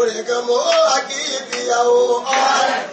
kórè kan mọ́ àkíyèsí you all.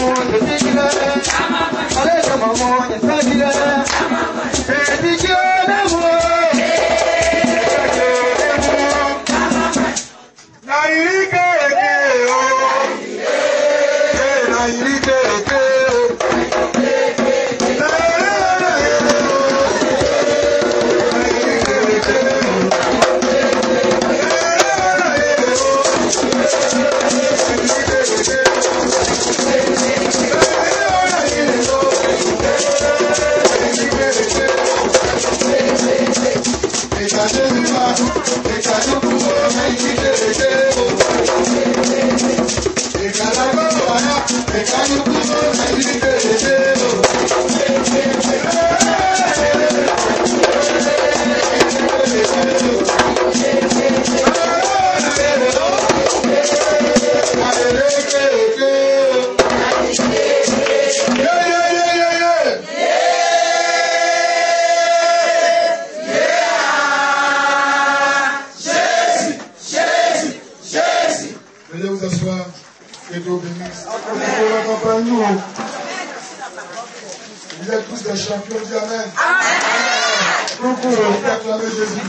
Lord. Champions, dis Amen. Acclamer Jésus.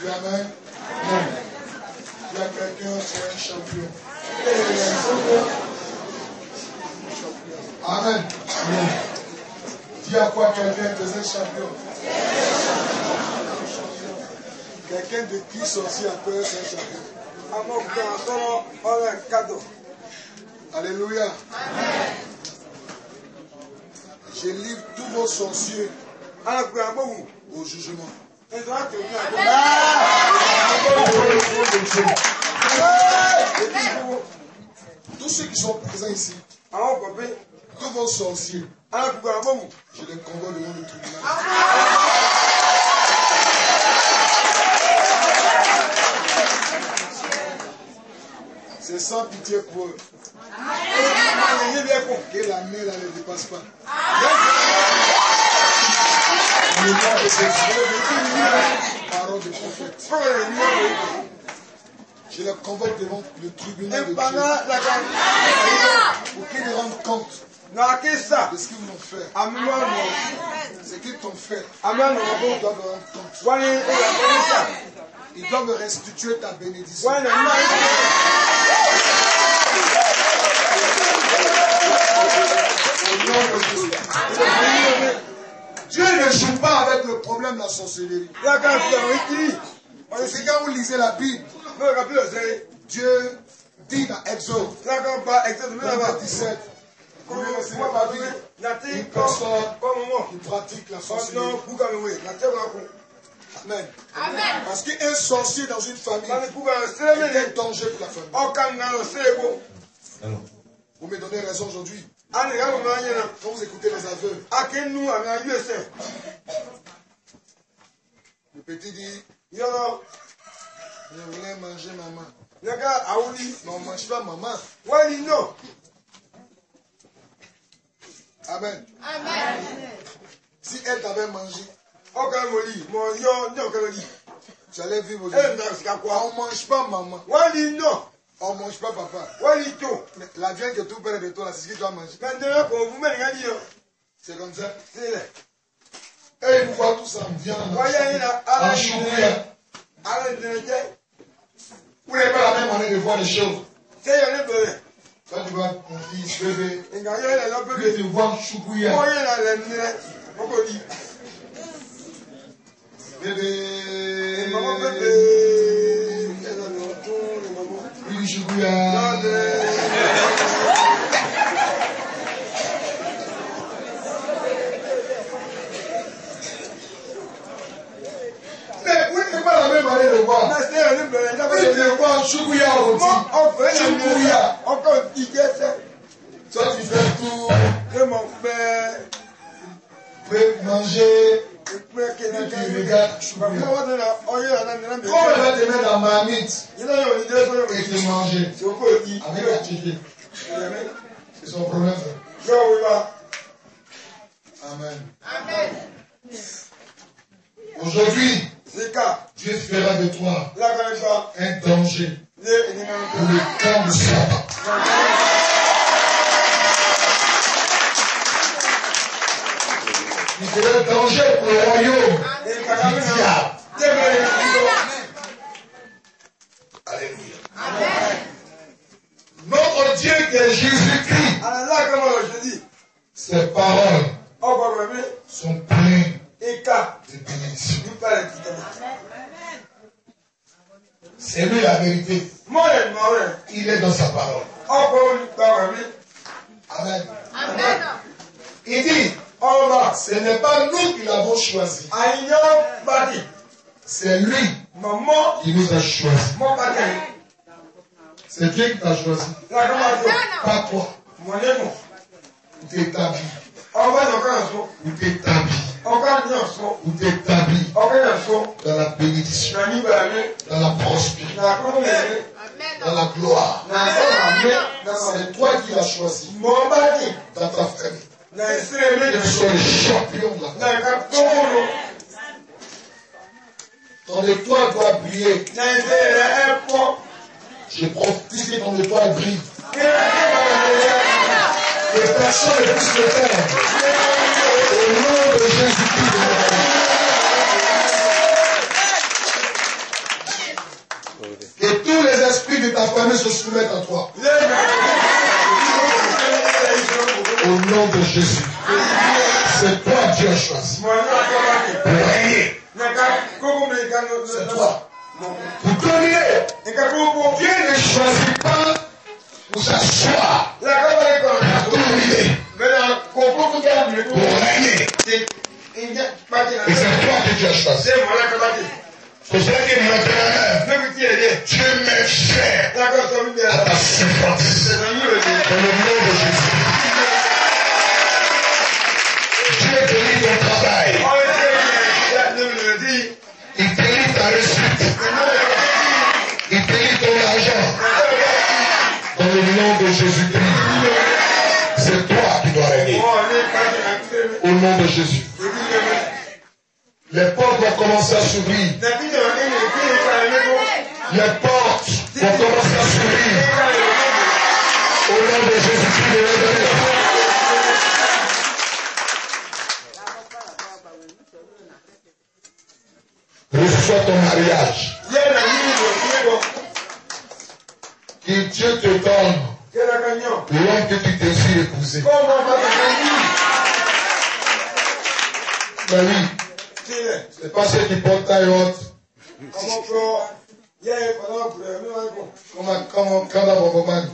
Dis Amen. Il y a quelqu'un, c'est un champion. Amen. Dis à quoi quelqu'un, tu es un champion. Quelqu'un de qui sorcier a peur, c'est un champion. Amọ̀gbọ̀n àtọ́rọ̀ ọ̀rẹ́ kádọ̀. Alléluia. Je livre tous vos sorciers au jugement. Àgbẹ̀. Tous ceux qui sont présents ici, tous vos sorciers, je les convoie devant le tribunal. C'est sans pitié pour eux. Que la là ne dépasse pas. De. Parole de prophète. Je les convoque devant le tribunal de Dieu pour qu'ils me rendent compte de ce qu'ils m'ont fait. Àmúlọ́nù. Ce qu'ils t'ont fait, ils ọ̀bọ̀. doivent me rendre compte. Ils doivent me restituer ta bénédiction. Dieu ne joue pas avec le problème de la sorcellerie. C'est quand vous lisez la Bible. Dieu dit dans Exode, Làkà ba ẹ̀sẹ̀ tó mìíràn bá. verset 17, Kò vous ne wọ́n recevez bá pas bí. Bible Nàtí une personne qui pratique la sorcellerie. Kù. Amen. Parce qu'un sorcier dans une famille est un danger pour la famille. Èkó. Vous me donnez raison aujourd'hui. Quand vous écoutez les aveux, le petit dit, Yọ̀rọ̀. je voulais manger maman. Mais on ne mange pas maman. Ní nọ. Amen. Si elle t'avait mangé, Ọkà mọ̀lì. Mọ̀ yọ ní ọ̀kà mọ̀lì. tu allais vivre Ẹ̀ aujourd'hui. nà sìkà kọ́. On ne mange pas maman. Wọ́n ní nọ. On ne mange pas papa. Wọ́n ní tó. La viande que tout près de toi, là, c'est ce que tu dois manger. Mẹ̀ndẹ̀rẹ̀ kò fún mẹ́rin ká yíyọ. C'est comme ça. Sílẹ̀. Wọ́n yẹ yín na choucouya. ìdílé. Ara ìdílé jẹ́. Vous n'avez pas la même manière de voir les choses. Sẹ́yọ̀ ní bẹ̀rẹ̀. Quand tu ton fils, bébé, tu. Bébé. Ọ̀fẹ́ náà ní Choucouya. ọkọ̀ ìjẹsẹ̀. Toi, tu fais tout. Ṣé mo fẹ́ manger. Quand on va te mettre dans ma mythe et te manger avec la chiquée, c'est son problème. wíwá. Amen. Aujourd'hui. Dieu fera de toi un danger pour le camp de sabbat. Il fera un danger pour le royaume du diable. Alléluia. Notre Dieu qui est Jésus-Christ, dì. ses paroles mi. sont pleines de bénédictions. C'est lui la vérité. Il est dans sa parole. Rẹ̀ mi. Amen. Il dit, Ọba. ce n'est pas nous qui l'avons choisi. C'est lui Mọ̀mọ́. qui nous a bàdì. C'est Dieu qui t'a choisi. Pas toi. Ou t'établis. Ou t'établis. Ou t'établis dans la bénédiction, dans la prospérité, dans la gloire. C'est toi qui l'as choisi dans ta famille. De ka kpɔnkpɔn Ton étoile doit briller. Je profite que ton étoile brille. Que personne ne puisse le faire. Au nom de Jésus-Christ. Que tous les esprits de ta famille se soumettent à toi. Au nom de Jésus. C'est toi Dieu a choisi. Pour régner. C'est toi. Pour dominer. Dieu ne choisit commencer à s'ouvrir. Les portes vont commencer à s'ouvrir. Au nom de Jésus-Christ de Nazareth. Reçois ton mariage. Que Dieu te donne l'homme que tu désires épouser. Oui, c'est pas ceux qui portent taille haute. Comme un comme un cadavre romain.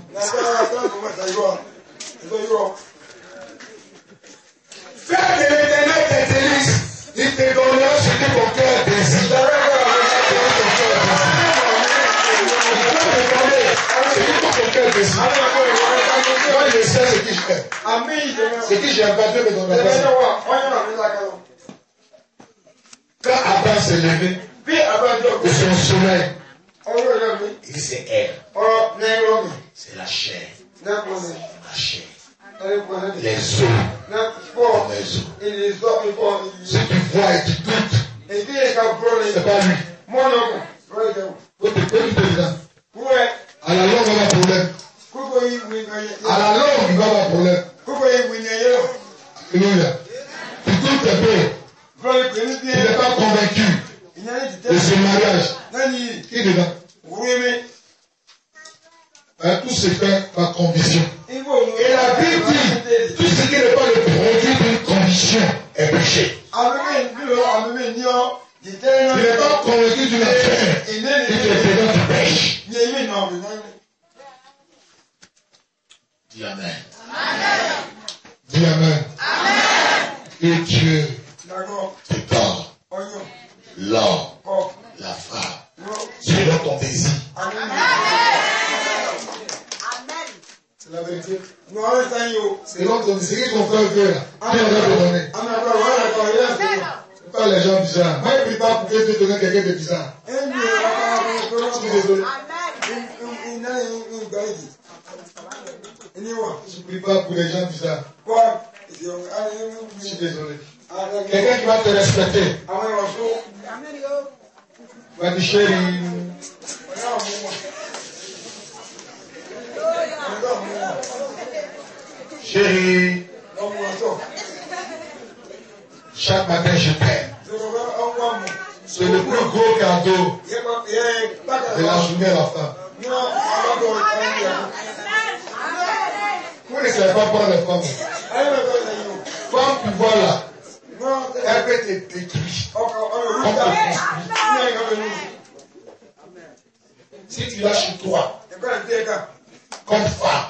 Fais de l'éternel tes délices. Il te donnera ce que ton cœur désire. Moi, je sais ce que je fais. Ce que j'ai inventé me donnera pas. Quand Abraham s'est levé de son sommeil, il dit c'est elle, c'est la chair, la chair, les os, les os. Que tu vois et tu doutes, c'est pas lui. Dire, à la longue, il va problème. À la longue, il va avoir problème. Alléluia. Tu doutes un peu. Tu n'es pas convaincu de ce mariage. Qui est Hein, Tout se fait par conviction. Et la Bible dit, tout ce qui n'est pas le produit d'une conviction est péché. Tu n'es pas convaincu d'une affaire et tu es dedans, tu pêches. Dis Amen. Dis Amen. Et Dieu l'homme, la femme, selon ton désir. C'est la vérité. Selon ton va te donner. C'est pas les gens bizarres. Je prie pour quelqu'un de bizarre. Je. Je ne prie pas pour les gens bizarres. Je suis désolé. Quelqu'un qui va te respecter. Va dire chérie. Chérie. Chaque matin, je t'aime. C'est le plus gros cadeau de la journée à la femme. Vous ne savez pas prendre les femmes. Femme, tu vois là, elle peut te construire. Si tu l'as chez toi, comme femme,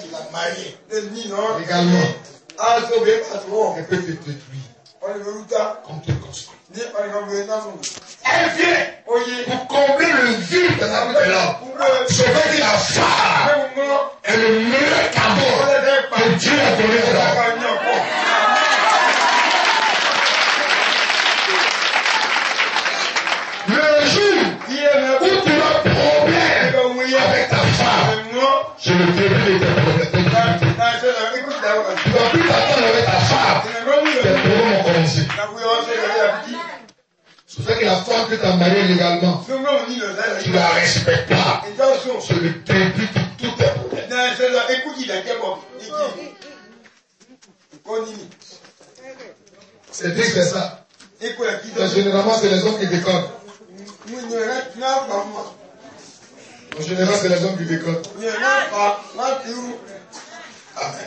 tu l'as mariée, également, elle peut te détruire. Comme te construire. Elle vient pour combler le vide dans la vie de l'homme. Ce veut dire la femme est le meilleur cadeau que Dieu a donné à l'homme. Femme, c'est le de plus femme, problèmes ont commencé. C'est que la femme que tu as légalement, tu la respectes pas. C'est le début de tous tes problèmes. C'est triste, c'est ça. Généralement, c'est les hommes qui déconnent. En général, c'est les hommes qui déconnent. Amen. Amen. Ah.